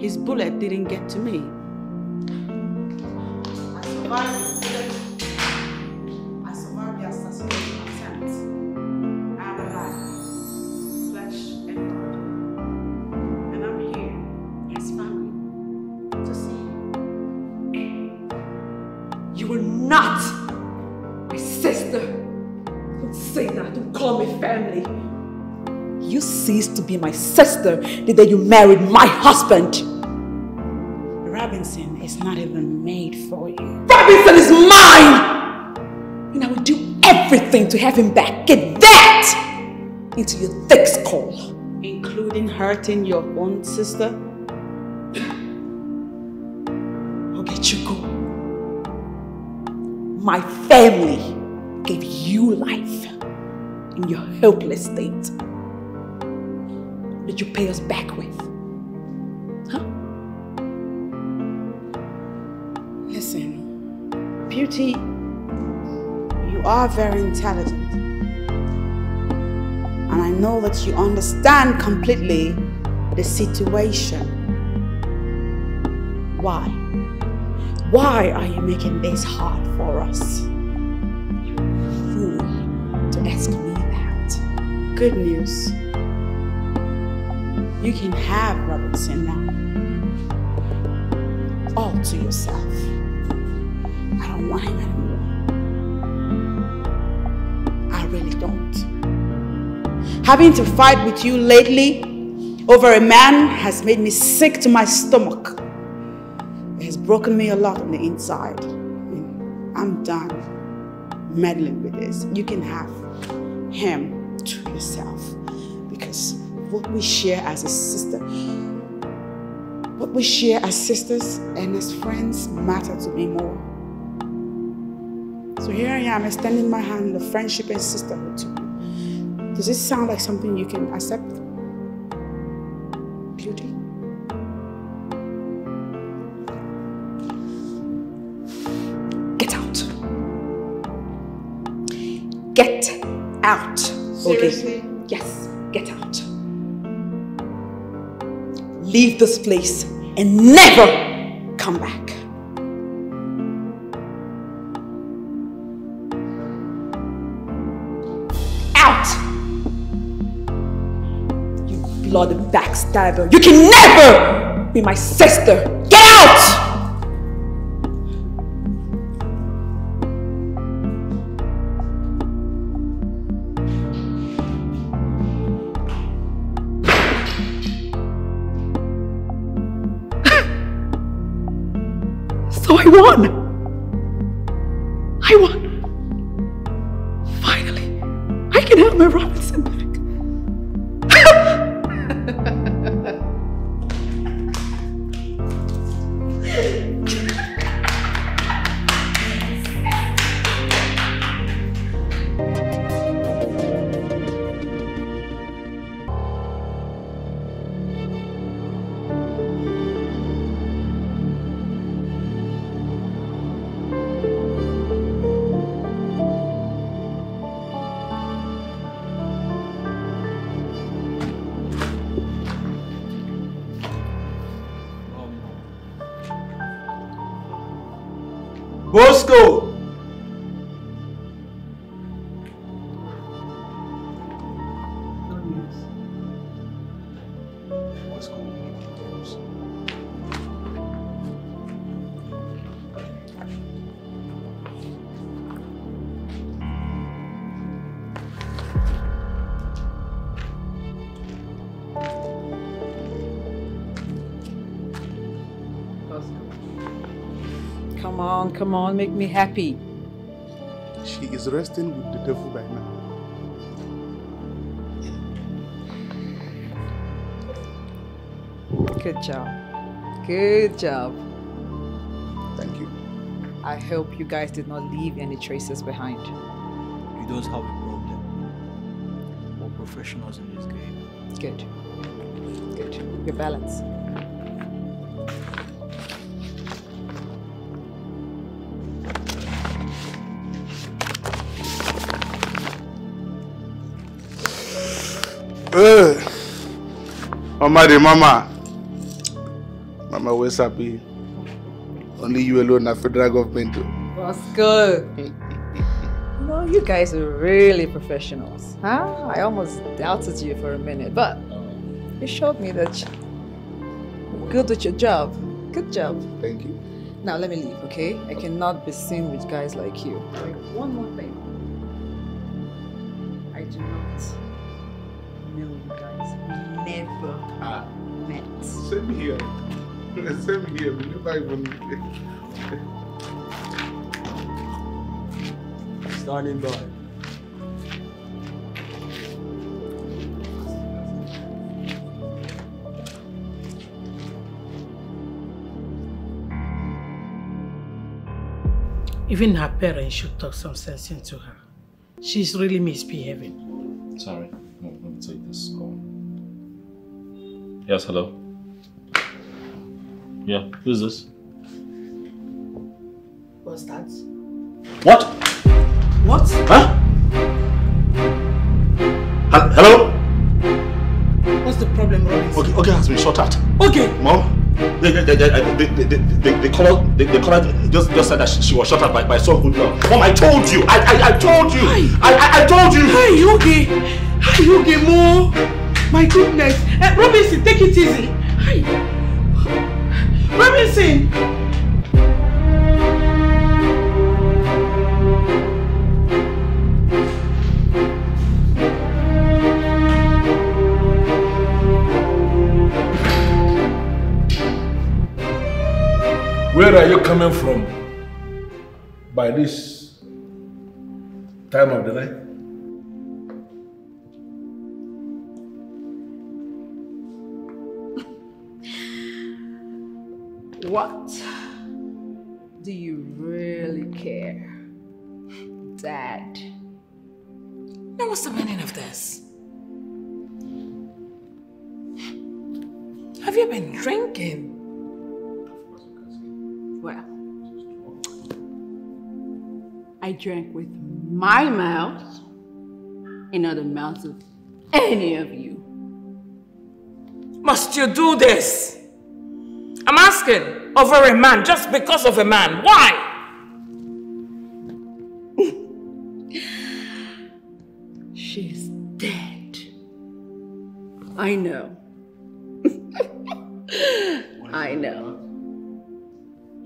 his bullet didn't get to me. I survived. I survived the assassination attempt. I am alive, flesh and blood. And I'm here, his family, to see you. You were not my sister. Don't say that. Don't call me family. You ceased to be my sister the day you married my husband. Everything to have him back. Get that into your thick skull. Including hurting your own sister? I'll get you Ogechukwu. My family gave you life in your helpless state. Did you pay us back with? Huh? Listen, Beauty, you are very intelligent. And I know that you understand completely the situation. Why? Why are you making this hard for us? You fool to ask me that. Good news. You can have Robinson now. All to yourself. I don't want him anymore. Really don't. Having to fight with you lately over a man has made me sick to my stomach. It has broken me a lot on the inside. I'm done meddling with this. You can have him to yourself because what we share as a sister, what we share as sisters and as friends matter to me more. So here I am extending my hand of friendship and sisterhood to you. Does this sound like something you can accept? Beauty? Get out. Get out. Seriously? Okay. Yes, get out. Leave this place and never come back. Backstabber. You can never be my sister. Get out! Bosco! Come on, come on, make me happy. She is resting with the devil by now. Good job. Good job. Thank you. I hope you guys did not leave any traces behind. You don't have a problem. We're professionals in this game. Good. Good. Your balance. Uh, Mama de Mama. Mama was happy. Only you alone, the federal government. Bosco. no, you guys are really professionals. Huh? I almost doubted you for a minute, but you showed me that you're good at your job. Good job. Thank you. Now let me leave, okay? I cannot be seen with guys like you. Wait, one more thing. Same here. We never even. Standing by. Even her parents should talk some sense into her. She's really misbehaving. Sorry, let me take this call. Yes, hello. Yeah, who's this? What's that? What? What? Huh? Hel- Hello? What's the problem, Robinson? Okay, okay, has been shot at. Okay. Mom, they they they they they they, they, they, they call her, they, they call her, just just said that she, she was shot at by by some good girl. Mom, I told you, I I, I told you, I, I I told you. Hey, you okay? Hey, you okay, Mo? My goodness. Eh, Robinson, take it easy. Robinson! Where are you coming from by this time of the night? What do you really care, Dad? Now, what's the meaning of this? Have you been drinking? Well, I drank with my mouth and not the mouths of any of you. Must you do this? I'm asking over a man just because of a man. Why? She's dead. I know. I know.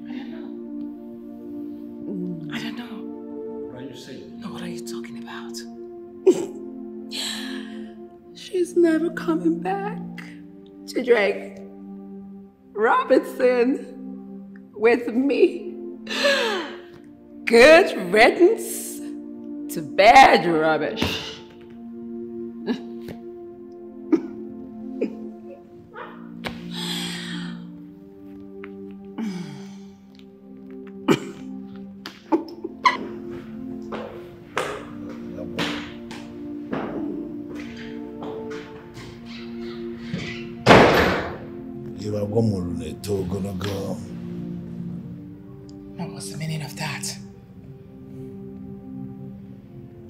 I know. I don't know. What are you saying? No, what are you talking about? She's never coming back to drink Robinson with me. Good riddance to bad rubbish.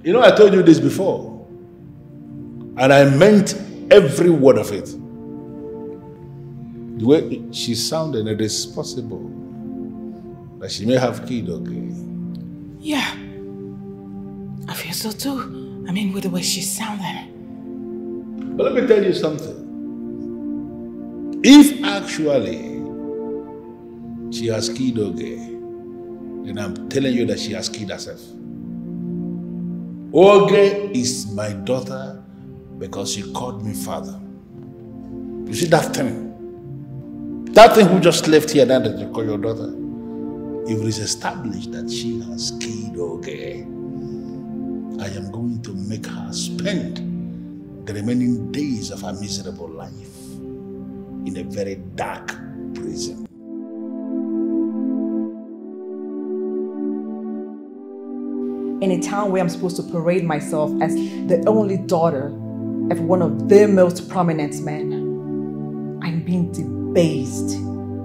You know, I told you this before, and I meant every word of it. The way she sounded, it is possible that she may have kid, okay? Yeah. I feel so too. I mean, with the way she sounded. But let me tell you something. If actually she has kid, okay, then I'm telling you that she has kid herself. Oge is my daughter because she called me father. You see that thing? That thing who just left here now that you call your daughter. If it is established that she has killed okay, I am going to make her spend the remaining days of her miserable life in a very dark prison. In a town where I'm supposed to parade myself as the only daughter of one of the most prominent men, I'm being debased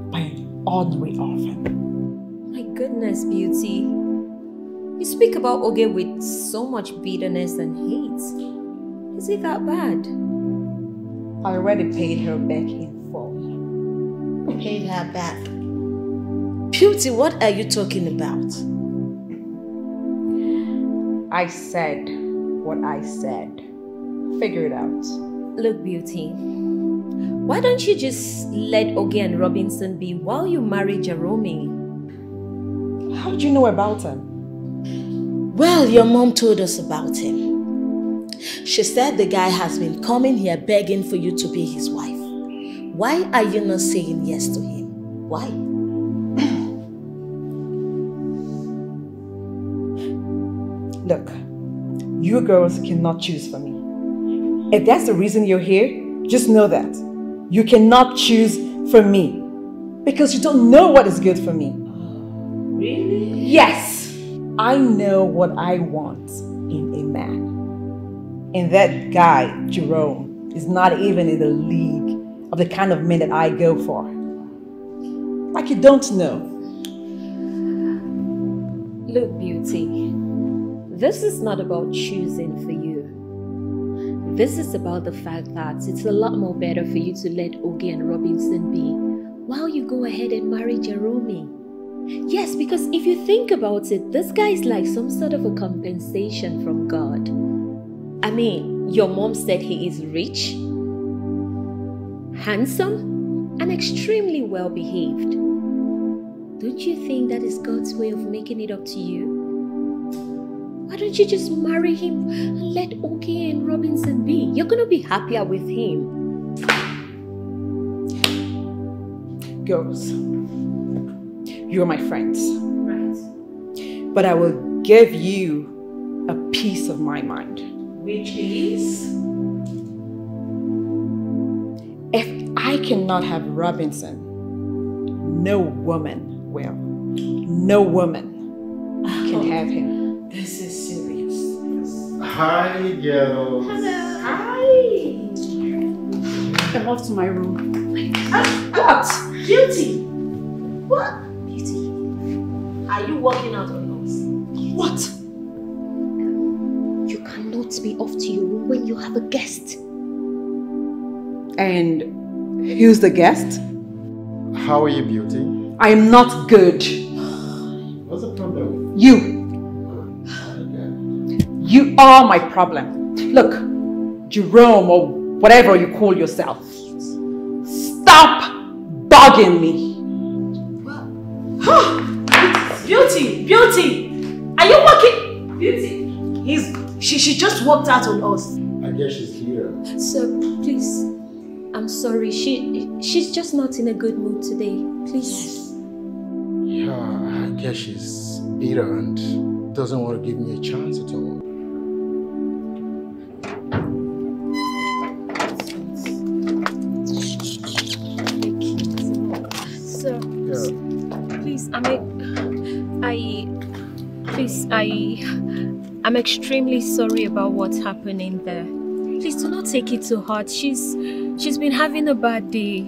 by an ordinary orphan. My goodness, Beauty. You speak about Oge with so much bitterness and hate. Is it that bad? I already paid her back in full. paid her back. Beauty, what are you talking about? I said what I said. Figure it out. Look, Beauty, why don't you just let Oge and Robinson be while you marry Jerome? How did you know about him? Well, your mom told us about him. She said the guy has been coming here begging for you to be his wife. Why are you not saying yes to him? Why? Look, you girls cannot choose for me. If that's the reason you're here, just know that. You cannot choose for me. Because you don't know what is good for me. Really? Yes, I know what I want in a man. And that guy, Jerome, is not even in the league of the kind of men that I go for. Like you don't know. Look, Beauty, this is not about choosing for you. This is about the fact that it's a lot more better for you to let Oge and Robinson be while you go ahead and marry Jerome. Yes, because if you think about it, this guy is like some sort of a compensation from God. I mean, your mom said he is rich, handsome, and extremely well behaved. Don't you think that is God's way of making it up to you? Why don't you just marry him and let Oge and Robinson be? You're gonna be happier with him. Girls, you're my friends. Right. But I will give you a piece of my mind. Which is? If I cannot have Robinson, no woman will. No woman can oh. have him. This is serious. Hi, girls. Hello. Hi. Come off to my room. Ah, what? Beauty. What? Beauty. Are you working out on us? What? You cannot be off to your room when you have a guest. And who's the guest? How are you, Beauty? I am not good. What's the problem? You. You are my problem. Look, Jerome or whatever you call yourself. Stop bugging me. Beauty, beauty. Are you working? Beauty. He's she she just walked out on us. I guess she's here. Sir, please. I'm sorry. She she's just not in a good mood today. Please. Yeah, I guess she's bitter and doesn't want to give me a chance at all. I I'm extremely sorry about what's happening there. Please do not take it to heart. She's she's been having a bad day.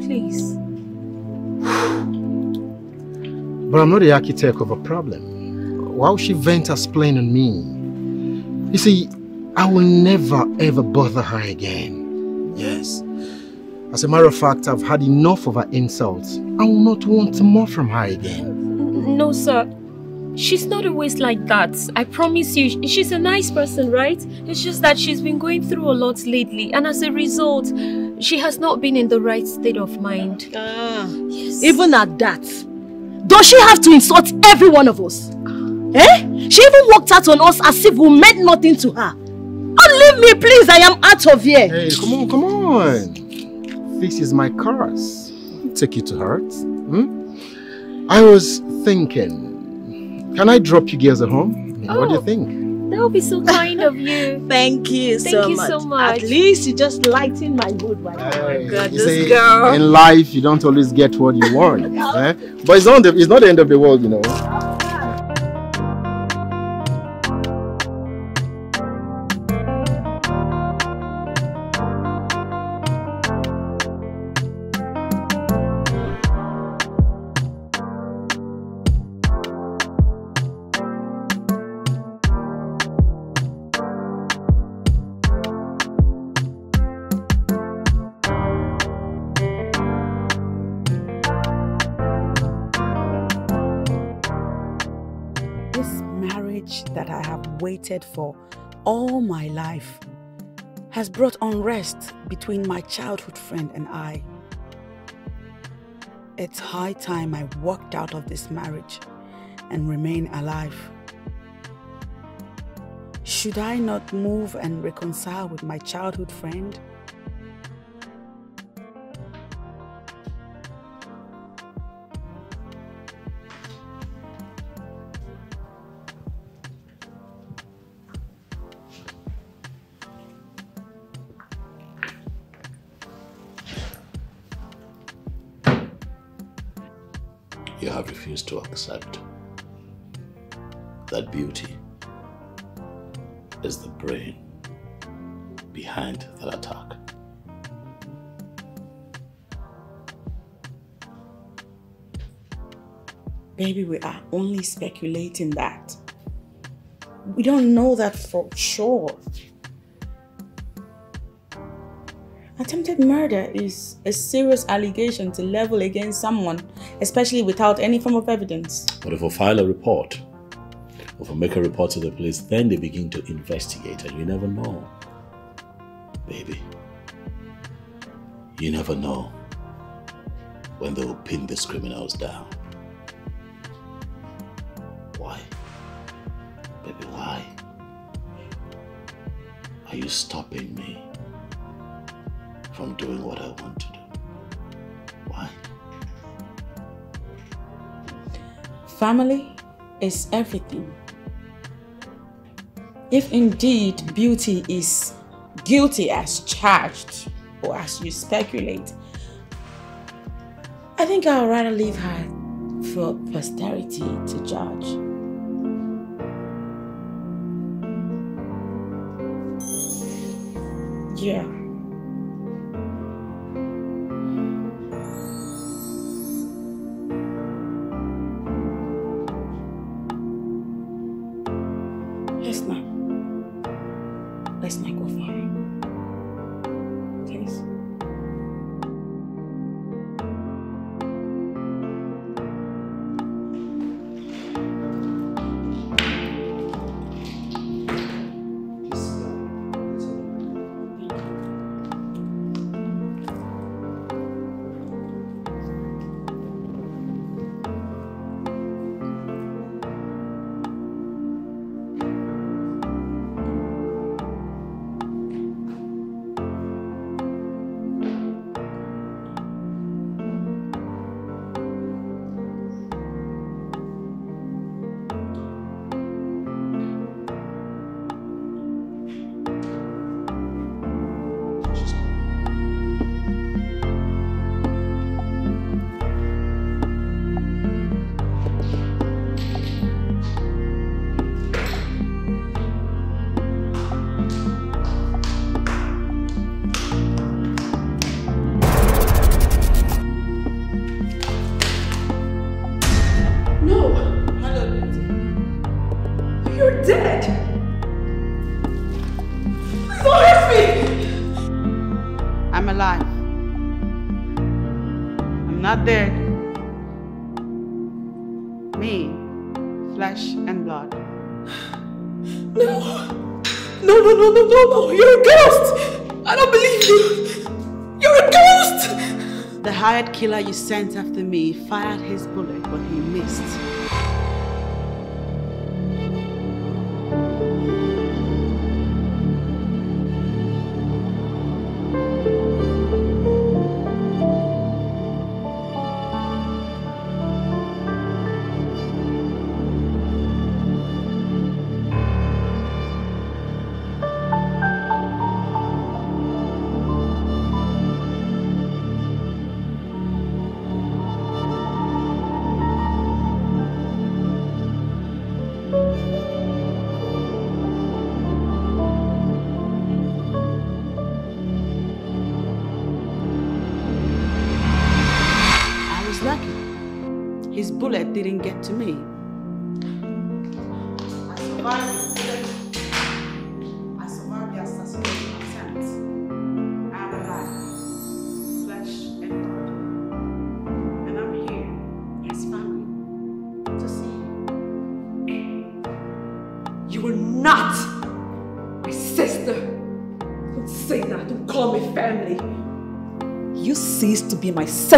Please. But I'm not the architect of a problem. Why would she vent her spleen on me? You see, I will never ever bother her again. Yes. As a matter of fact, I've had enough of her insults. I will not want more from her again. No, sir. She's not always like that. I promise you. She's a nice person, right? It's just that she's been going through a lot lately, and as a result, she has not been in the right state of mind. Ah. Yes. Even at that, does she have to insult every one of us? Eh? She even walked out on us as if we meant nothing to her. Oh, leave me, please. I am out of here. Hey, come on, come on. This is my curse. Take it to heart. Hmm? I was thinking, can I drop you girls at home? I mean, What do you Oh. think? That would be so kind of you. Thank you Thank so you much. so much. At least you just lighten my mood. Right now. Oh my God, You this see, girl. in life, you don't always get what you want. eh? But it's not, the, it's not the end of the world, you know. Waited for all my life has brought unrest between my childhood friend and I. It's high time I walked out of this marriage and remain alive. Should I not move and reconcile with my childhood friend? To accept that beauty is the brain behind that attack. Baby, we are only speculating that. We don't know that for sure. Attempted murder is a serious allegation to level against someone, especially without any form of evidence. But if I file a report, or if I make a report to the police, then they begin to investigate and you never know. Baby, you never know when they will pin these criminals down. Why? Baby, why? Are you stopping me from doing what I want to do? Why? Family is everything. If indeed beauty is guilty as charged, or as you speculate, I think I'd rather leave her for posterity to judge. Yeah. Hired killer you sent after me fired his bullet, but he missed.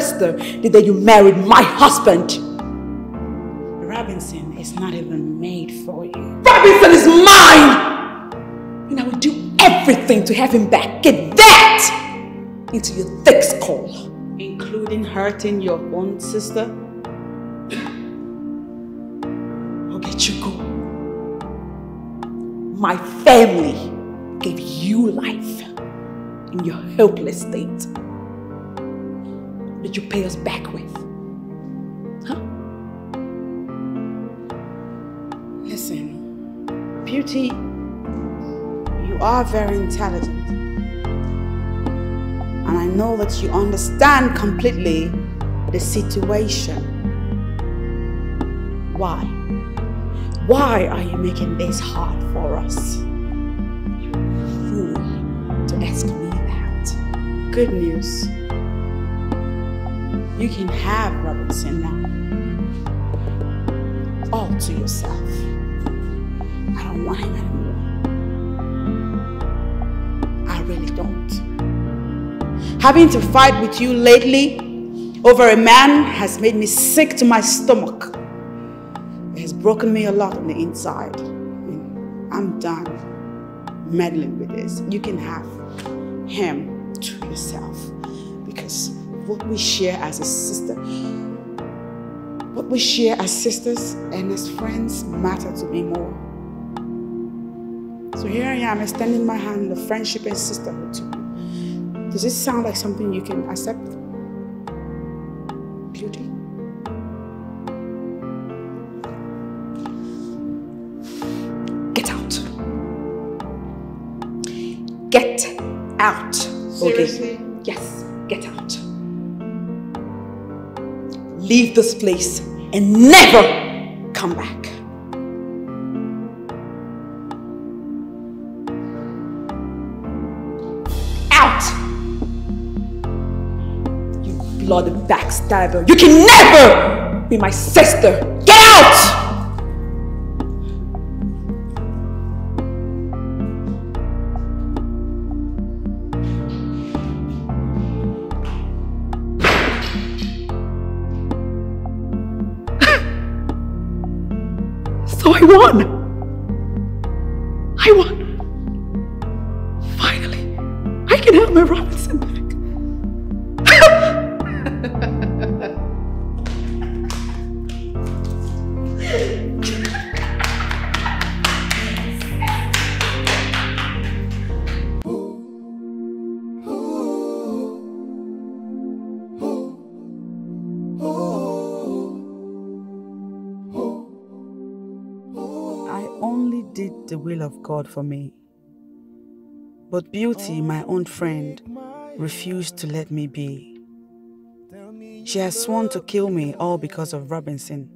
Sister the day you married my husband. Robinson is not even made for you. Robinson is mine! And I will do everything to have him back. Get that into your thick skull. Including hurting your own sister? Ogechukwu, my family gave you life in your helpless state. Did you pay us back with? Huh? Listen, Beauty, you are very intelligent. And I know that you understand completely the situation. Why? Why are you making this hard for us? You fool to ask me that. Good news. You can have Robinson now. All to yourself. I don't want him anymore. I really don't. Having to fight with you lately over a man has made me sick to my stomach. It has broken me a lot on the inside. I'm done meddling with this. You can have him what we share as a sister, what we share as sisters and as friends matter to me more. So here I am extending my hand of friendship and sisterhood to you. Does this sound like something you can accept? Beauty? Get out. Get out. Seriously? Okay. Yes, Leave this place and never come back. Out! You bloody backstabber. You can never be my sister. Get out! Of God for me. But Beauty, my own friend, refused to let me be. She has sworn to kill me all because of Robinson.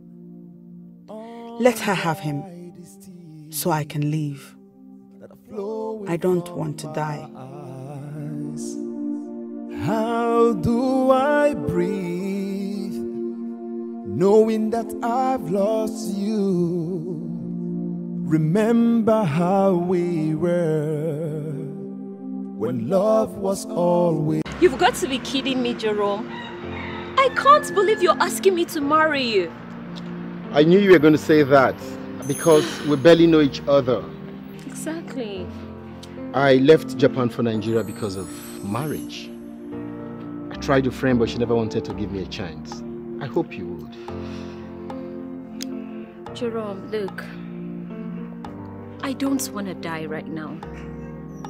Let her have him so I can leave. I don't want to die. How do I breathe knowing that I've lost you? Remember how we were when love was always. You've got to be kidding me, Jerome. I can't believe you're asking me to marry you. I knew you were going to say that because we barely know each other. Exactly. I left Japan for Nigeria because of marriage. I tried your friend, but she never wanted to give me a chance. I hope you would. Jerome, look. I don't want to die right now.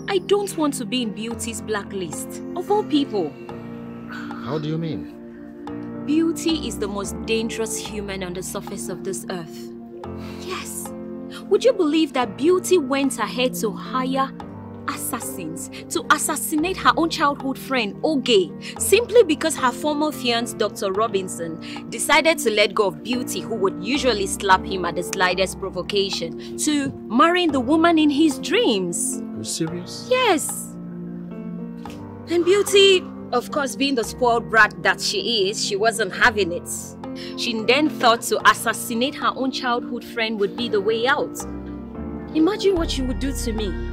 I don't want to be in Beauty's blacklist, of all people. How do you mean? Beauty is the most dangerous human on the surface of this earth. Yes. Would you believe that Beauty went ahead to hire assassins to assassinate her own childhood friend, Oge, simply because her former fiance, Dr. Robinson, decided to let go of Beauty, who would usually slap him at the slightest provocation, to marrying the woman in his dreams? Are you serious? Yes. And Beauty, of course, being the spoiled brat that she is, she wasn't having it. She then thought to assassinate her own childhood friend would be the way out. Imagine what you would do to me.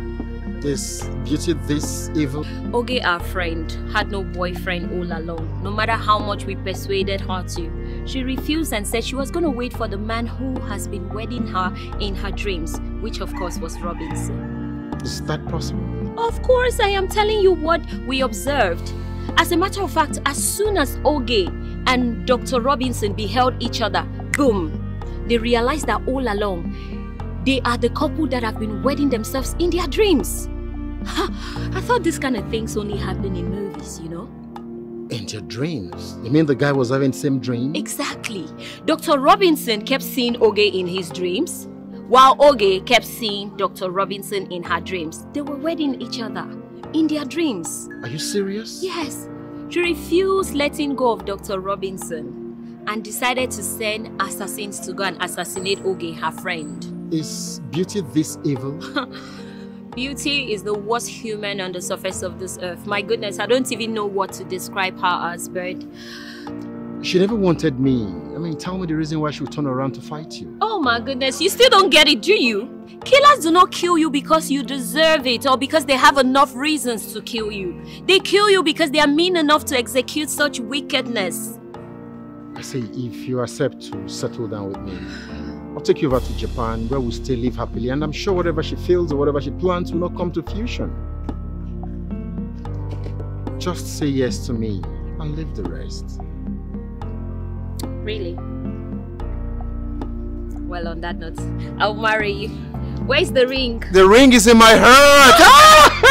This beauty, this evil. Oge, our friend, had no boyfriend all along. No matter how much we persuaded her to, she refused and said she was going to wait for the man who has been wedding her in her dreams, which of course was Robinson. Is that possible? Of course, I am telling you what we observed. As a matter of fact, as soon as Oge and Dr. Robinson beheld each other, boom, they realized that all along they are the couple that have been wedding themselves in their dreams. I thought this kind of things only happen in movies, you know? In your dreams? You mean the guy was having same dream? Exactly. Dr. Robinson kept seeing Oge in his dreams, while Oge kept seeing Dr. Robinson in her dreams. They were wedding each other in their dreams. Are you serious? Yes. She refused letting go of Dr. Robinson and decided to send assassins to go and assassinate Oge, her friend. Is beauty this evil? Beauty is the worst human on the surface of this earth. My goodness, I don't even know what to describe her as, but... She never wanted me. I mean, tell me the reason why she would turn around to fight you. Oh my goodness, you still don't get it, do you? Killers do not kill you because you deserve it or because they have enough reasons to kill you. They kill you because they are mean enough to execute such wickedness. I say, if you accept to settle down with me, I'll take you over to Japan where we'll still live happily and I'm sure whatever she feels or whatever she plans will not come to fruition. Just say yes to me and leave the rest. Really? Well, on that note, I'll marry you. Where's the ring? The ring is in my heart! Ah!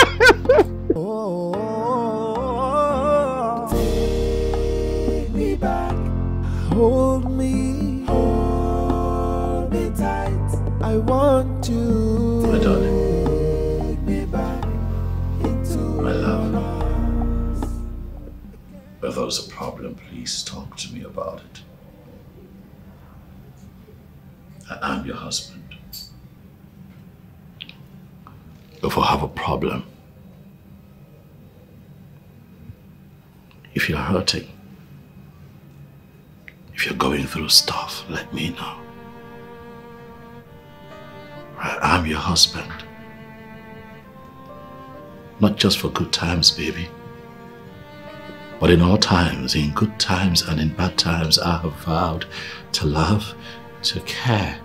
Want you. My darling. My love. If there's a problem, please talk to me about it. I am your husband. If I have a problem, if you're hurting, if you're going through stuff, let me know. I am your husband. Not just for good times, baby. But in all times, in good times and in bad times, I have vowed to love, to care,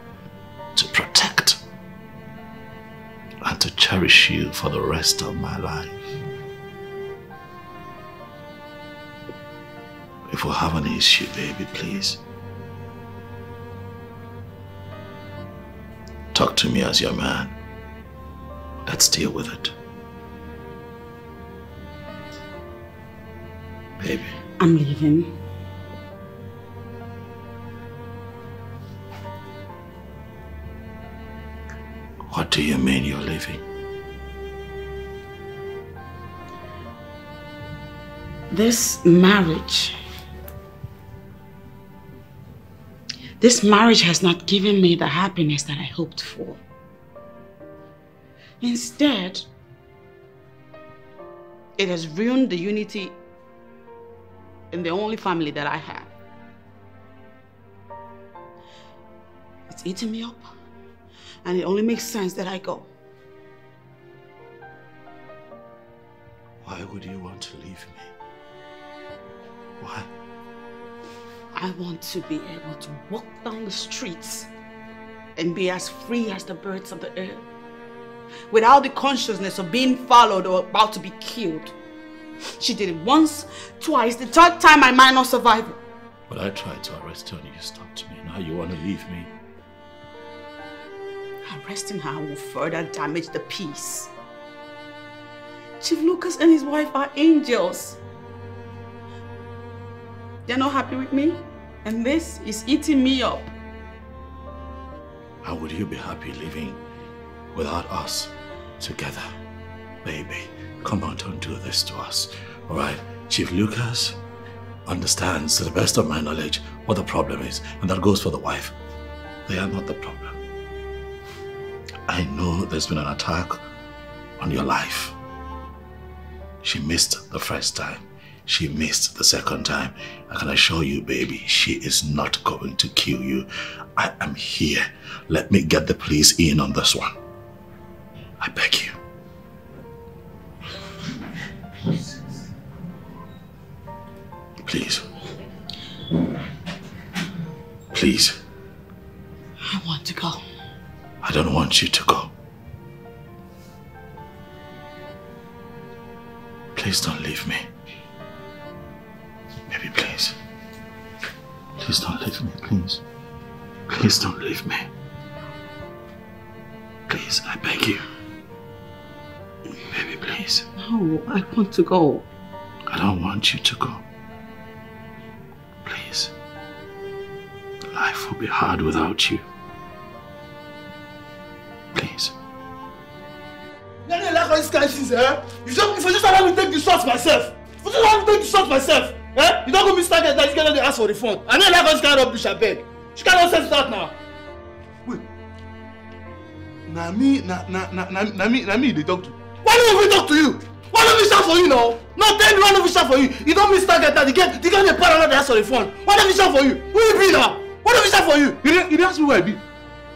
to protect, and to cherish you for the rest of my life. If we have an issue, baby, please. Talk to me as your man. Let's deal with it. Baby. I'm leaving. What do you mean you're leaving? This marriage. This marriage has not given me the happiness that I hoped for. Instead, it has ruined the unity in the only family that I have. It's eating me up, and it only makes sense that I go. Why would you want to leave me? Why? I want to be able to walk down the streets and be as free as the birds of the air without the consciousness of being followed or about to be killed. She did it once, twice, the third time I might not survive it. But I tried to arrest her and you stopped me. Now you want to leave me? Arresting her will further damage the peace. Chief Lucas and his wife are angels. They're not happy with me, and this is eating me up. How would you be happy living without us together? Baby, come on, don't do this to us. Alright? Chief Lucas understands, to the best of my knowledge, what the problem is, and that goes for the wife. They are not the problem. I know there's been an attack on your life. She missed the first time. She missed the second time. I can assure you, baby, she is not going to kill you. I am here. Let me get the police in on this one. I beg you. Please. Please. I want to go. I don't want you to go. Please don't leave me. Baby, please. Please don't leave me, please. Please don't leave me. Please, I beg you. Baby, please. No, I want to go. I don't want you to go. Please. Life will be hard without you. Please. No, no, like all these kind of things, eh? You just, if I just allow me to take the shots myself, if I just allow me to take the shots myself, eh? You don't go me start that this girl dey ask for refund. I no like all this kind of rubbish, abeg. She cannot it out now. Na me, na na na na na me, na me you dey talk to. Why no even talk to you? Why no fit shout for you now? No, tell me why no fit shout for you. You don miss target now. The girl, the girl dey para now dey ask for refund. Why no fit shout for you? Who you be now? Why no fit shout for you? You dey you dey ask me who I be?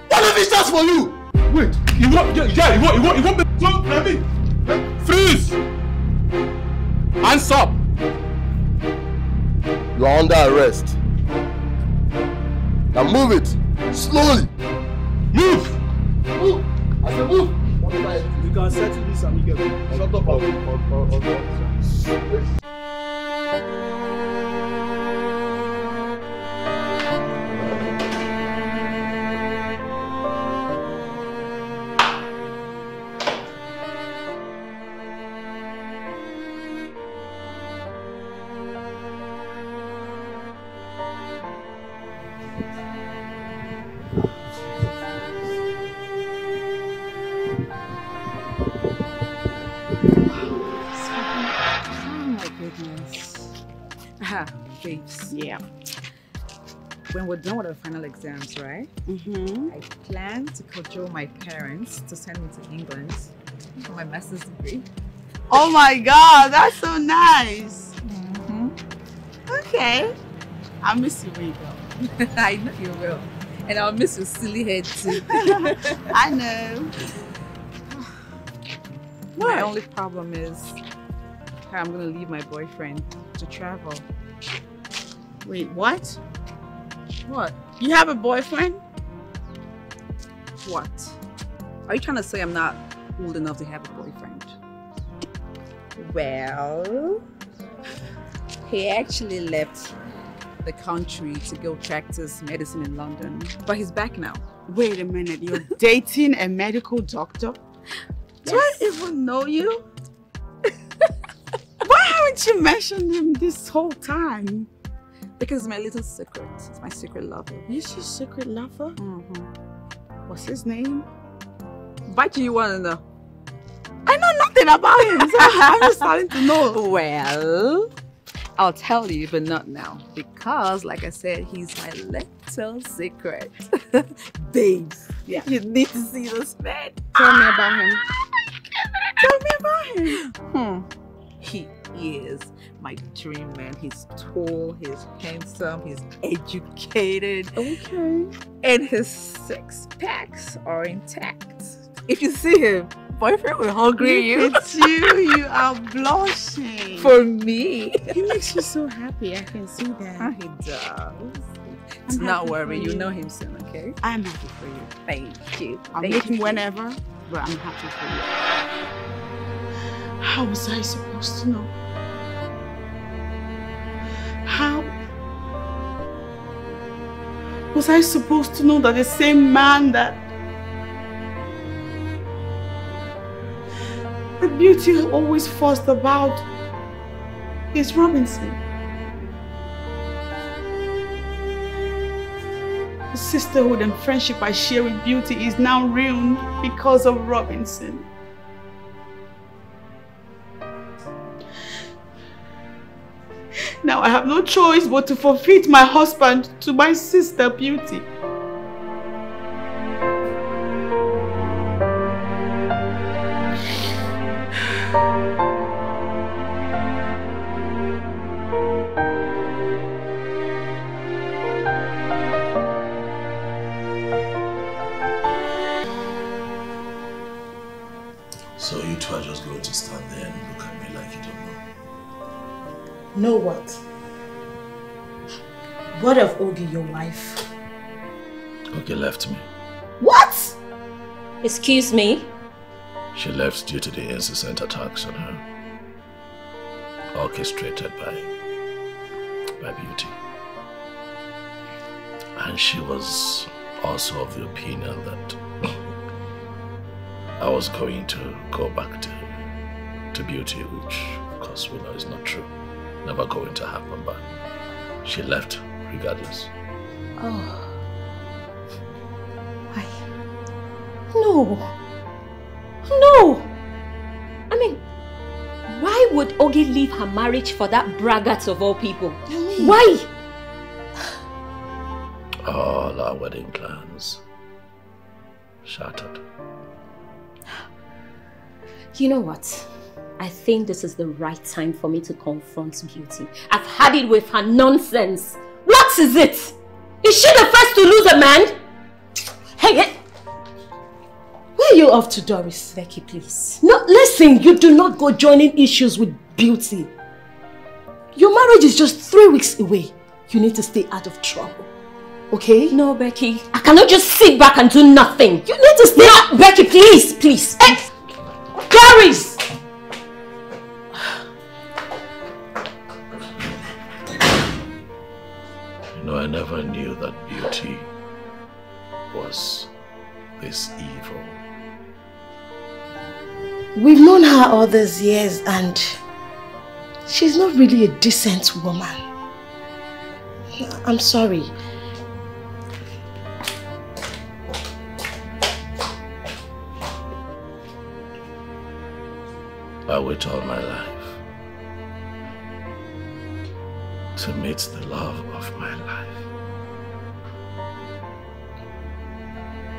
Why no fit shout for you? Wait, you want yeah, yeah you want you want you want me so na me? Freeze! Hands up! You are under arrest. Now move it slowly. Move! Move! I say move! You can settle this amicably. Shut up, we're done with our final exams, right? Mm-hmm. I plan to cajole my parents to send me to England for my master's degree. Oh my god, that's so nice. Okay. I miss you go. I know you will. And I'll miss your silly head too. I know. My only problem is how I'm gonna leave my boyfriend to travel. Wait, what? What? You have a boyfriend? What? Are you trying to say I'm not old enough to have a boyfriend? Well, he actually left the country to go practice medicine in London, but he's back now. Wait a minute, you're dating a medical doctor? Do I even know you? Why haven't you mentioned him this whole time? Because it's my little secret. It's my secret lover. He's your secret lover? Mm-hmm. What's his name? Why do you want to know? I know nothing about him, so I'm just starting to know. Well, I'll tell you, but not now. Because, like I said, he's my little secret. Babe, Yeah. you need to see this man. Tell me about him. Tell me about him. Hmm. He is my dream man. He's tall, he's handsome, he's educated. Okay. And his six packs are intact. If you see him, boyfriend will hungry you. You, you are blushing. For me. He makes you so happy, I can see Ah, that. he does. I'm not worry, you you. know him soon, okay? I'm happy for you. Thank you. I'll Thank meet you. him whenever, but I'm happy for you. How was I supposed to know? How was I supposed to know that the same man that the beauty always fussed about is Robinson? The sisterhood and friendship I share with Beauty is now ruined because of Robinson. Now I have no choice but to forfeit my husband to my sister Beauty. What of Oge, your wife? Oge left me. What? Excuse me? She left due to the incessant attacks on her. Orchestrated by, by Beauty. And she was also of the opinion that I was going to go back to, to Beauty, which of course we know is not true. Never going to happen, but she left regardless. Oh. Why? No. No. I mean, why would Oge leave her marriage for that braggart of all people? Why? All our wedding plans shattered. You know what? I think this is the right time for me to confront Beauty. I've had it with her nonsense. What is it? Is she the first to lose a man? Hey, hey. Where are you off to, Doris? Becky, please. No, listen, you do not go joining issues with Beauty. Your marriage is just three weeks away. You need to stay out of trouble. Okay? No, Becky. I cannot just sit back and do nothing. You need to stay No, Becky, please, please. Hey, Doris! I never knew that beauty was this evil. We've known her all these years and she's not really a decent woman. I'm sorry. I wait all my life to meet the love of my life.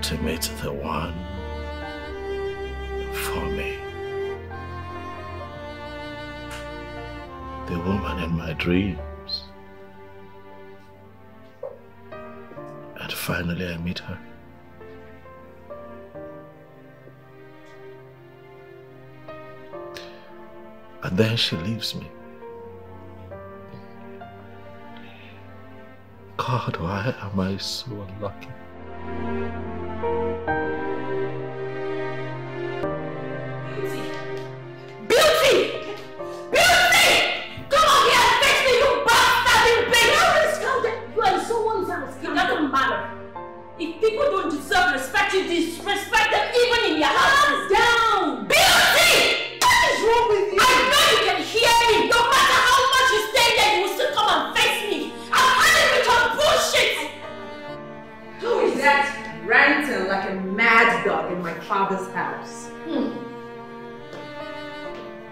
To meet the one for me. The woman in my dreams. And finally I meet her. And then she leaves me. God, why am I so unlucky? People don't deserve respect. You disrespect them even in your house. Calm down. Beauty! What is wrong with you? I know you can hear me. No matter how much you stay there, you will still come and face me. I'm having with your bullshit. Who is that ranting like a mad dog in my father's house? Hmm.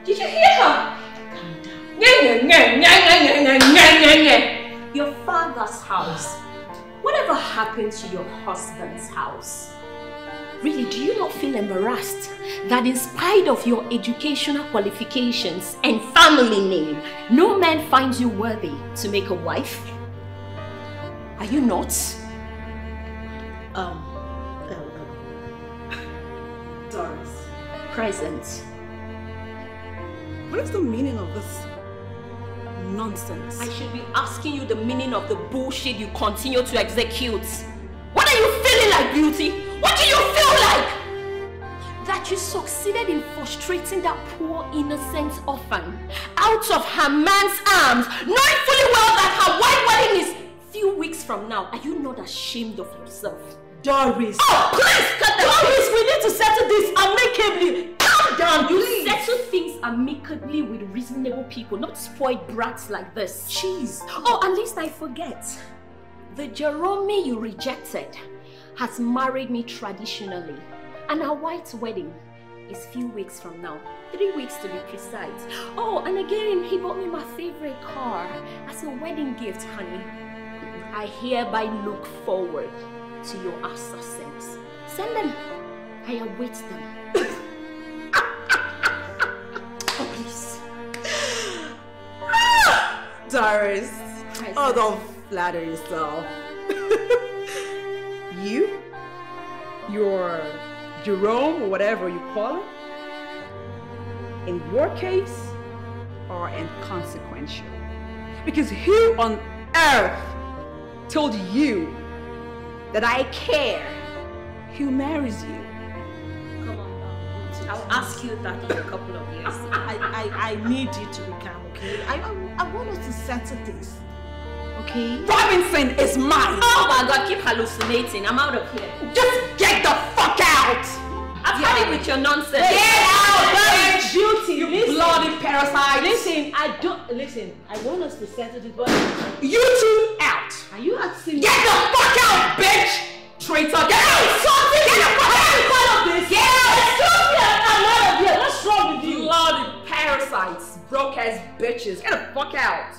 Did you hear her? Calm down. Nye, nye, nye, nye, nye, nye, nye, nye. Your father's house. Whatever happened to your husband's house? Really, do you not feel embarrassed that in spite of your educational qualifications and family name, no man finds you worthy to make a wife? Are you not? Um, Doris, Present. what is the meaning of this nonsense? I should be asking you the meaning of the bullshit you continue to execute. What are you feeling like, Beauty? What do you feel like? That you succeeded in frustrating that poor innocent orphan out of her man's arms, knowing fully well that her white wedding is few weeks from now. Are you not ashamed of yourself? Doris! Oh, please cut Doris, we need to settle this amicably. Down, You please. settle things amicably with reasonable people, not spoiled brats like this. Jeez. Oh, at least I forget. The Jerome you rejected has married me traditionally, and our white wedding is few weeks from now. Three weeks to be precise. Oh, and again, he bought me my favorite car as a wedding gift, honey. I hereby look forward to your assassins. Send them. I await them. Doris, oh, don't flatter yourself. you, your Jerome, or whatever you call it, in your case, are inconsequential. Because who on earth told you that I care, who marries you. Come on. I'll ask you that in a couple of years. I, I, I need you to be calm, okay? I, I, I want us to settle this. Okay? Robinson is mine! Oh my god, keep hallucinating. I'm out of here. Just get the fuck out! I've had it with your nonsense. Get out! That's beauty. You Listen. bloody parasite! Listen, I don't listen. I want us to settle this, but You two out! are you asking Get the fuck out, bitch! Traitor! Get out! Something! Get the fuck out! of this? Get out! Excuse me, I'm out of here. What's wrong with you? Bloody parasites! Broke ass bitches! Get the fuck out!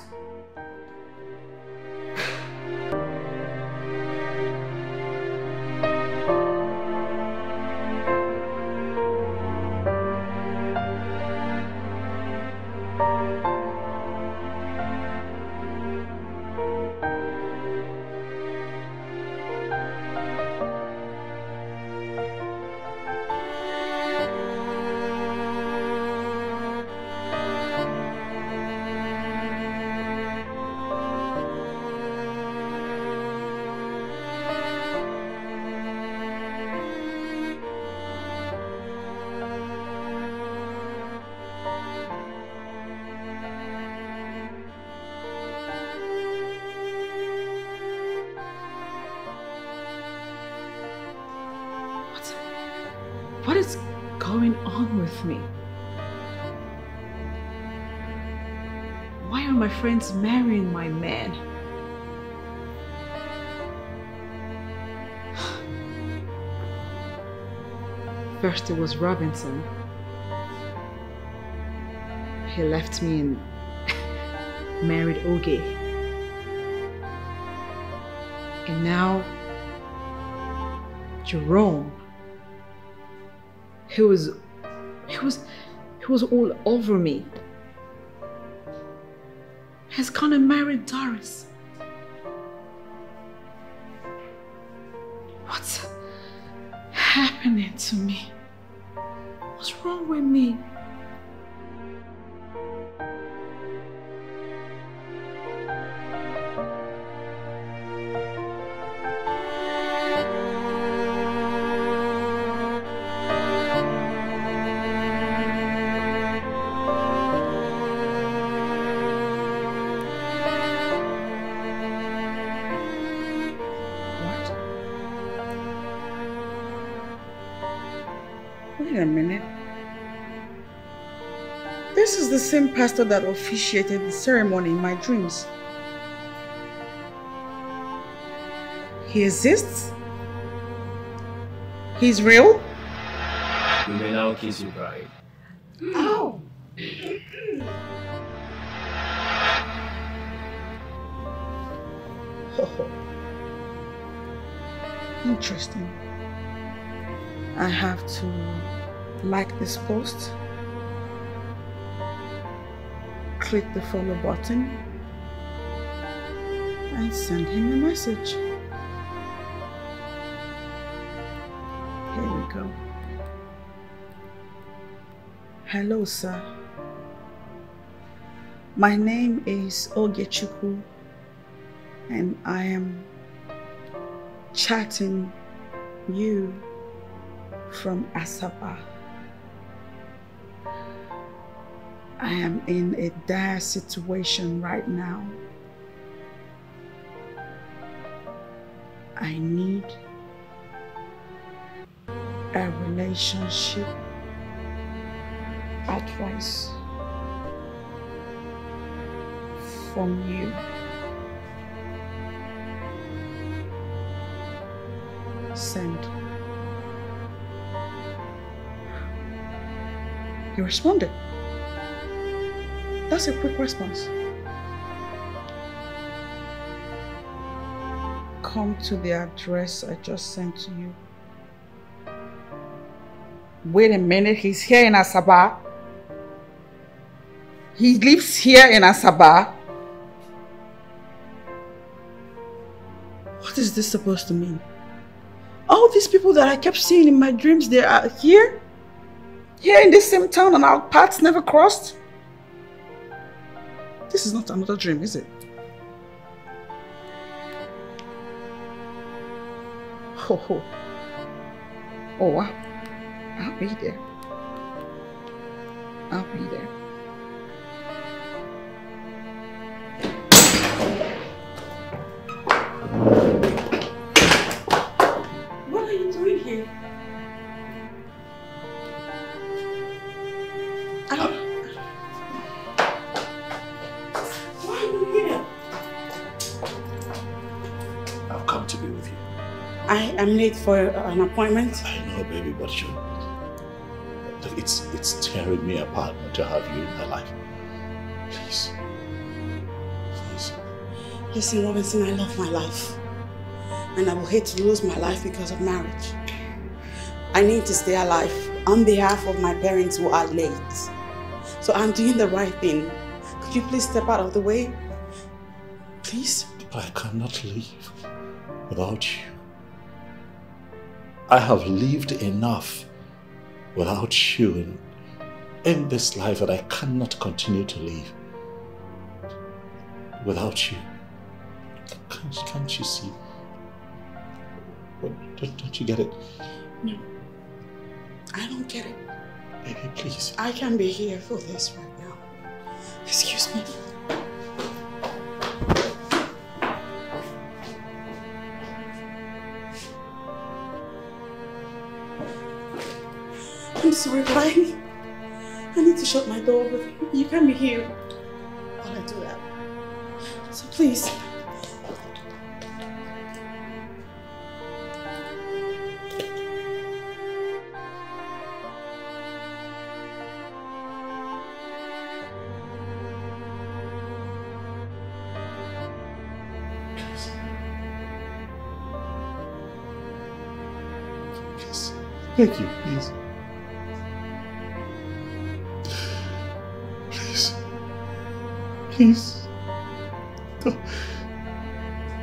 Marrying my man? First it was Robinson. He left me and married Oge. And now Jerome. He was he was he was all over me. He's gonna marry Doris. What's happening to me? Wait a minute. This is the same pastor that officiated the ceremony in my dreams. He exists? He's real? You may now kiss your bride. Ow! Interesting. I have to like this post, click the follow button, and send him a message. Here we go. Hello, sir. My name is Ogechukwu, and I am chatting you from Asaba. I am in a dire situation right now. I need a relationship advice from you. Send. You responded. That's a quick response. Come to the address I just sent to you. Wait a minute, he's here in Asaba. He lives here in Asaba. What is this supposed to mean? All these people that I kept seeing in my dreams, they are here? Here in this same town and our paths never crossed? This is not another dream, is it? Ho ho. Oh wow. I'll be there. I'll be there. I am late for an appointment. I know, baby, but you... It's, it's tearing me apart not to have you in my life. Please. Please. Listen, Robinson, I love my life. And I will hate to lose my life because of marriage. I need to stay alive on behalf of my parents who are late. So I'm doing the right thing. Could you please step out of the way? Please? But I cannot leave without you. I have lived enough without you in, in this life that I cannot continue to live without you. Can't, can't you see? What, don't, don't you get it? No. I don't get it. Baby, please. I can be here for this right now. Excuse me. Sorry, but I, I need to shut my door, but you can be here while I do that. So please. Thank you. Please. Please. Don't-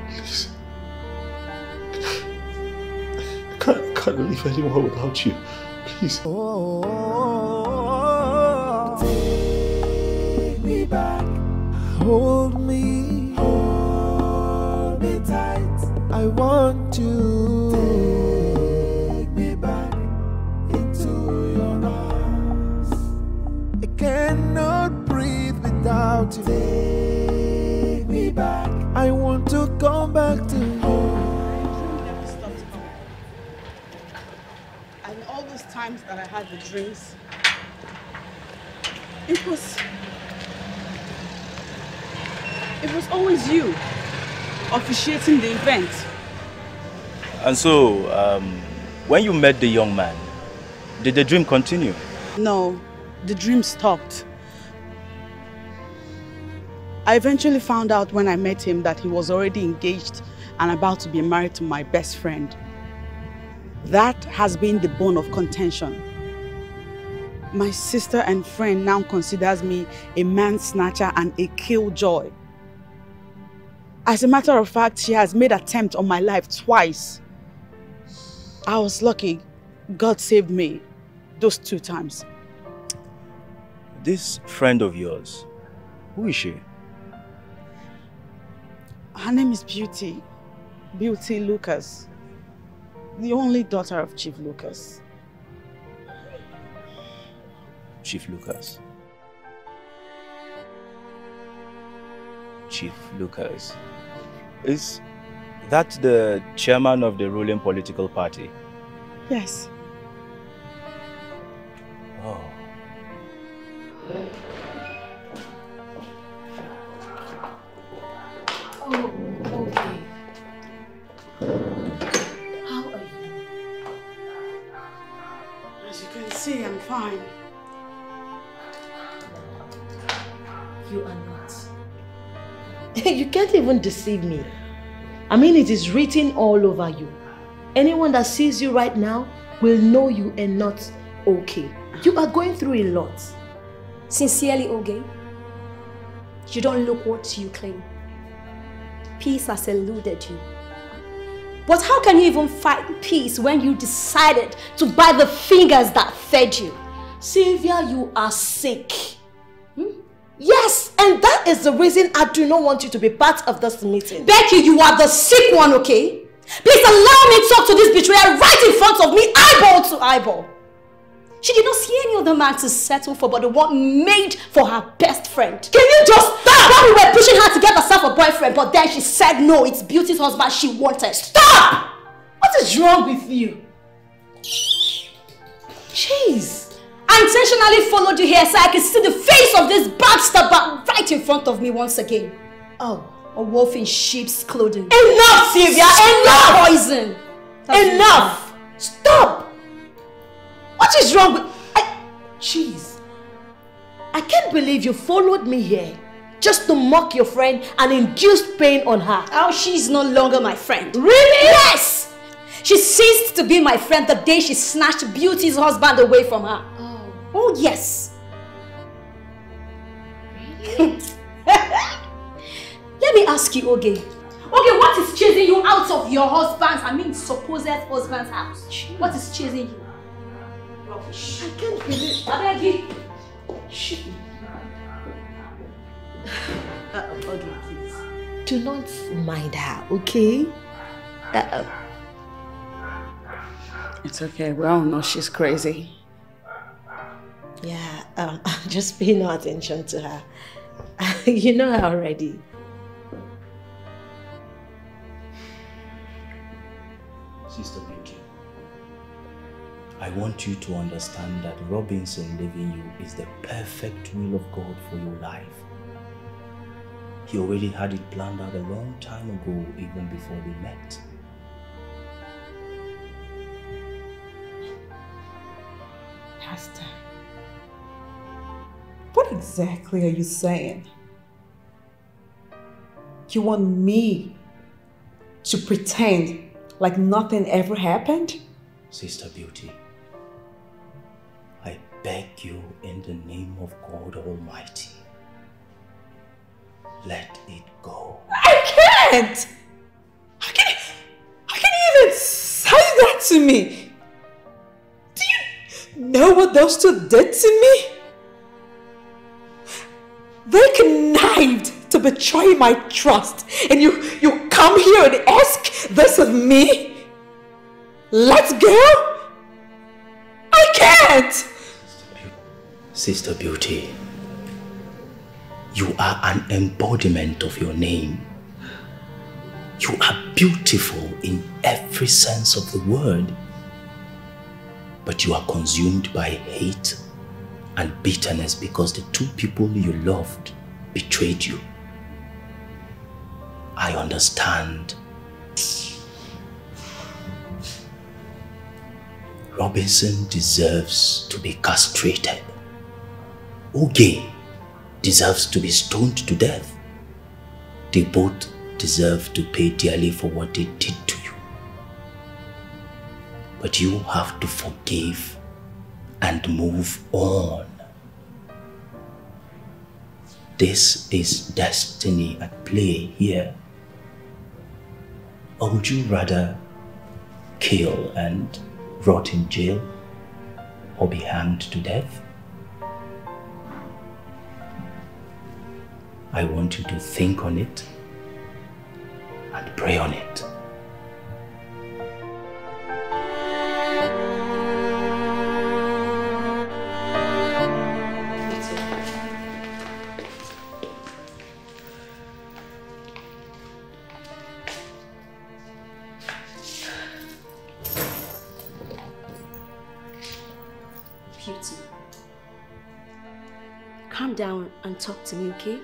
Please. I can't, I can't live anymore without you. Please. Take me back, hold me, hold me tight. I want to I had the dreams, it was, it was always you officiating the event. And so, um, when you met the young man, did the dream continue? No, the dream stopped. I eventually found out when I met him that he was already engaged and about to be married to my best friend. That has been the bone of contention. My sister and friend now considers me a man snatcher and a killjoy. As a matter of fact, she has made attempt on my life twice. I was lucky. God saved me those two times. This friend of yours, who is she? Her name is Beauty. Beauty Lucas. The only daughter of Chief Lucas. Chief Lucas. Chief Lucas. Is that the chairman of the ruling political party? Yes. Oh. Can't even deceive me. I mean, it is written all over you. Anyone that sees you right now will know you are not okay. You are going through a lot. Sincerely, Oge, you don't look what you claim. Peace has eluded you. But how can you even fight peace when you decided to buy the fingers that fed you? Sylvia, you are sick. Yes, and that is the reason I do not want you to be part of this meeting. Becky, you are the sick one, okay? Please allow me to talk to this betrayer right in front of me, eyeball to eyeball. She did not see any other man to settle for but the one made for her best friend. Can you just stop? While we were pushing her to get herself a boyfriend, but then she said no, it's Beauty's husband she wanted. Stop! What is wrong with you? Jeez. I intentionally followed you here so I could see the face of this backstabber right in front of me once again. Oh, a wolf in sheep's clothing. Enough, Sylvia! Enough! Poison! Enough! Stop! What is wrong with... I... Jeez. I can't believe you followed me here just to mock your friend and induce pain on her. Oh, she's no longer my friend. Really? Yes! She ceased to be my friend the day she snatched Beauty's husband away from her. Oh, yes. Let me ask you, Oge. Oge, what is chasing you out of your husband's, I mean supposed husband's house? What is chasing you? Rubbish. I can't believe... I beg you. Shit. Uh, Oge, please. Do not mind her, okay? Uh, It's okay. We all know she's crazy. Yeah, um, just pay no attention to her. you know her already. Sister Beauty, I want you to understand that Robinson leaving you is the perfect will of God for your life. He already had it planned out a long time ago, even before they met. Pastor, what exactly are you saying? You want me to pretend like nothing ever happened? Sister Beauty, I beg you in the name of God Almighty, let it go. I can't! How can, how can you even say that to me? Do you know what those two did to me? They connived to betray my trust, and you, you come here and ask this of me? Let's go? I can't! Sister Beauty, you are an embodiment of your name. You are beautiful in every sense of the word. But you are consumed by hate and bitterness because the two people you loved betrayed you. I understand. Robinson deserves to be castrated. Oge deserves to be stoned to death. They both deserve to pay dearly for what they did to you. But you have to forgive and move on. This is destiny at play here. Or would you rather kill and rot in jail or be hanged to death? I want you to think on it and pray on it. To me, okay?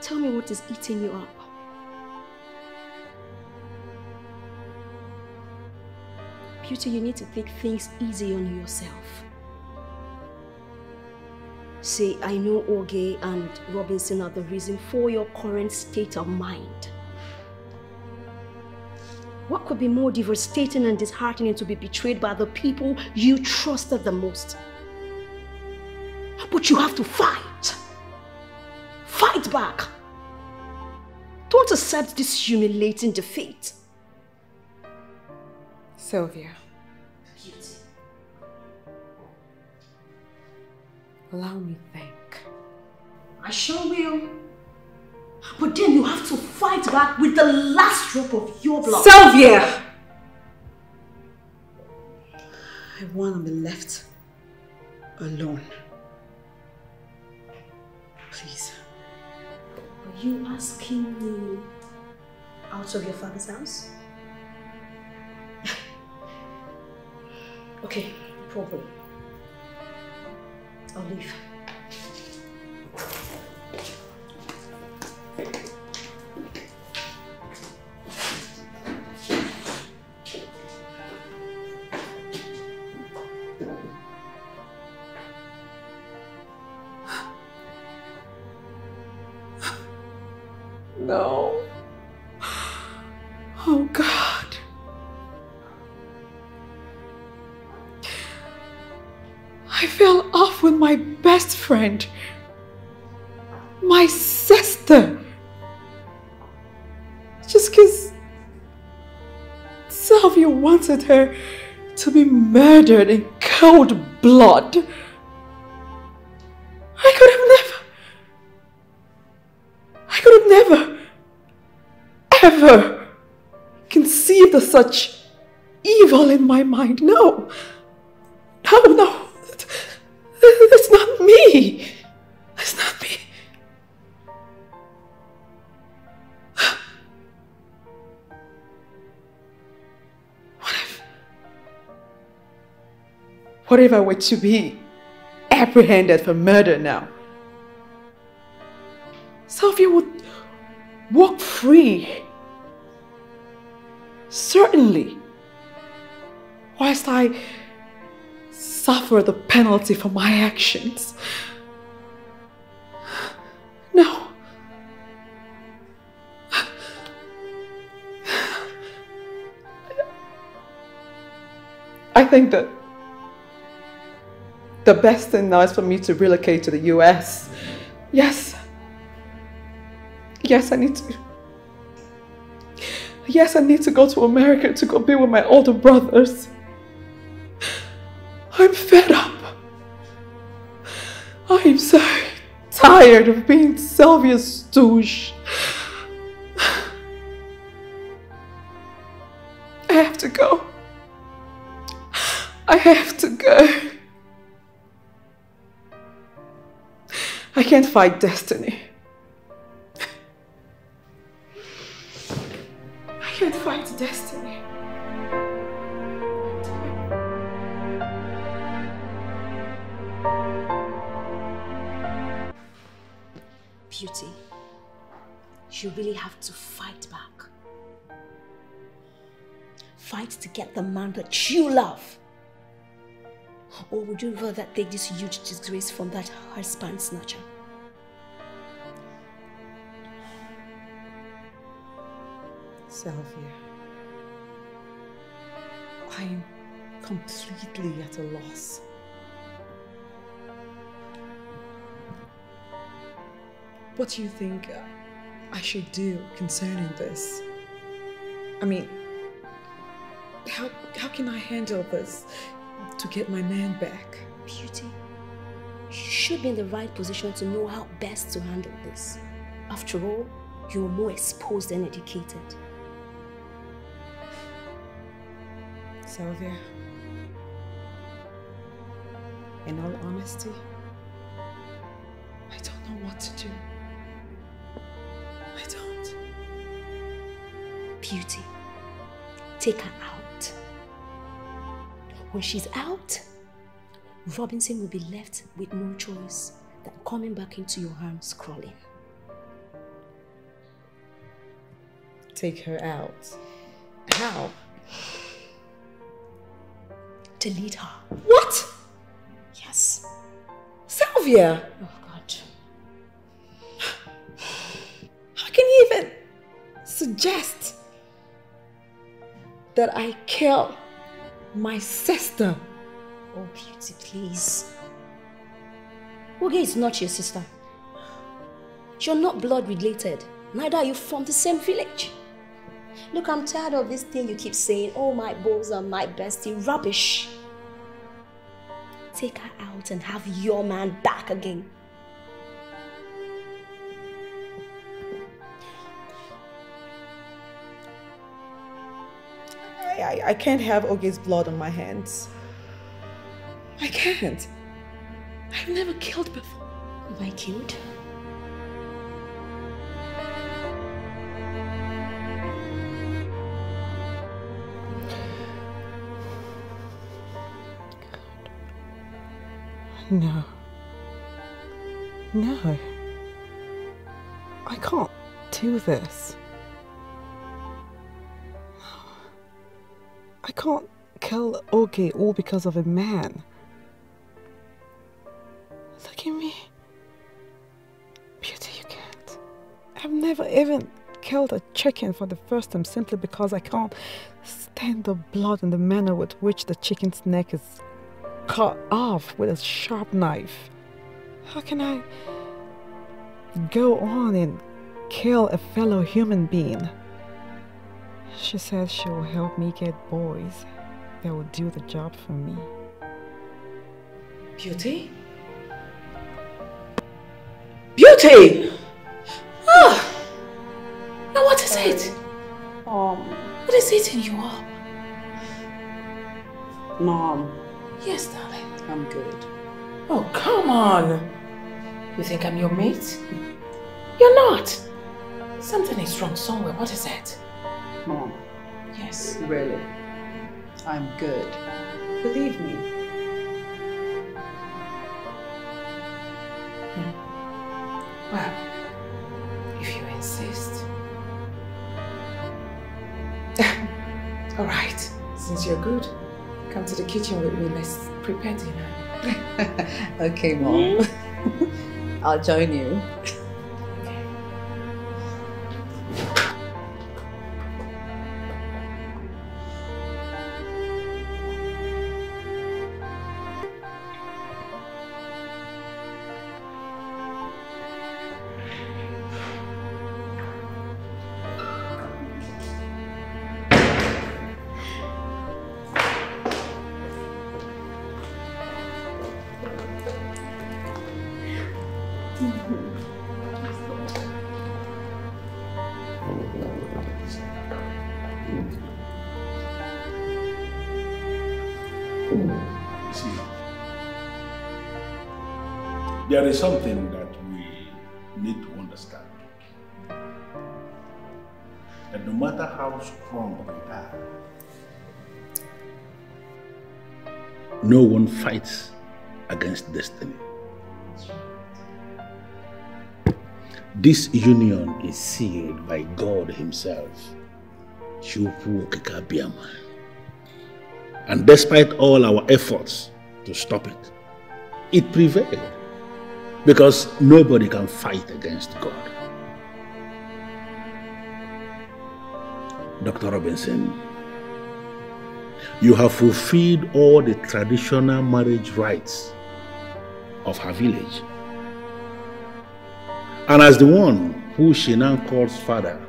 Tell me what is eating you up. Beauty, you need to take things easy on yourself. See, I know Oge and Robinson are the reason for your current state of mind. What could be more devastating and disheartening to be betrayed by the people you trusted the most? But you have to fight. Fight back. Don't accept this humiliating defeat. Sylvia. Beauty. Allow me to think. I sure will. But then you have to fight back with the last drop of your blood. Sylvia! I want to be left alone. Please. Are you asking me out of your father's house? okay, no problem. I'll leave. Friend. My sister. Just because Sylvia wanted her to be murdered in cold blood. I could have never. I could have never, ever conceived of such evil in my mind. No. No, no. If I were to be apprehended for murder now? Sylvia would walk free. Certainly. Whilst I suffer the penalty for my actions. No. I think that the best thing now is for me to relocate to the US. Yes. Yes, I need to. Yes, I need to go to America to go be with my older brothers. I'm fed up. I am so tired of being Sylvia's stooge. I have to go. I have to go. Can't fight destiny. I can't fight destiny. Beauty, you really have to fight back. Fight to get the man that you love. Or would you rather take this huge disgrace from that husband snatcher? Sylvia, I am completely at a loss. What do you think I should do concerning this? I mean, how, how can I handle this to get my man back? Beauty, you should be in the right position to know how best to handle this. After all, you're more exposed and educated. Sylvia, in all honesty, I don't know what to do. I don't. Beauty, take her out. When she's out, Robinson will be left with no choice than coming back into your arms crawling. Take her out. How? Delete her. What? Yes. Sylvia! Oh, God. How can you even suggest that I kill my sister? Oh, Beauty, please. Oge is not your sister. You're not blood related. Neither are you from the same village. Look, I'm tired of this thing you keep saying. Oh, my balls are my bestie. Rubbish. Take her out and have your man back again. I, I, can't have Oge's blood on my hands. I can't. I've never killed before. Am I killed? No. No. I can't do this. I can't kill Oge all because of a man. Look at me. Beauty, you can't. I've never even killed a chicken for the first time simply because I can't stand the blood and the manner with which the chicken's neck is cut off with a sharp knife. How can I go on and kill a fellow human being? She said she will help me get boys that will do the job for me. Beauty? Beauty! Ah! Now what is it? Um, What is eating you up? Mom, Yes, darling. I'm good. Oh, come on. You think I'm your mate? You're not. Something is wrong somewhere. What is it? Mom, Yes. really, I'm good. Believe me. Kitchen with me. Let's prepare dinner. okay, Mom. Hmm? I'll join. You is something that we need to understand. That no matter how strong we are, no one fights against destiny. This union is sealed by God Himself. And despite all our efforts to stop it, it prevailed. Because nobody can fight against God. Dr. Robinson, you have fulfilled all the traditional marriage rites of her village. And as the one who she now calls father,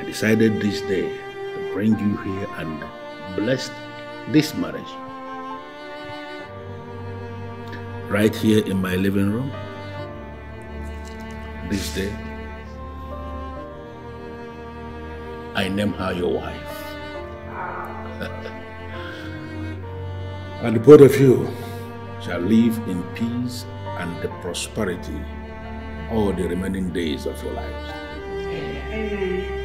I decided this day to bring you here and bless this marriage. Right here in my living room, this day, I name her your wife. and both of you shall live in peace and the prosperity all the remaining days of your lives. Ah!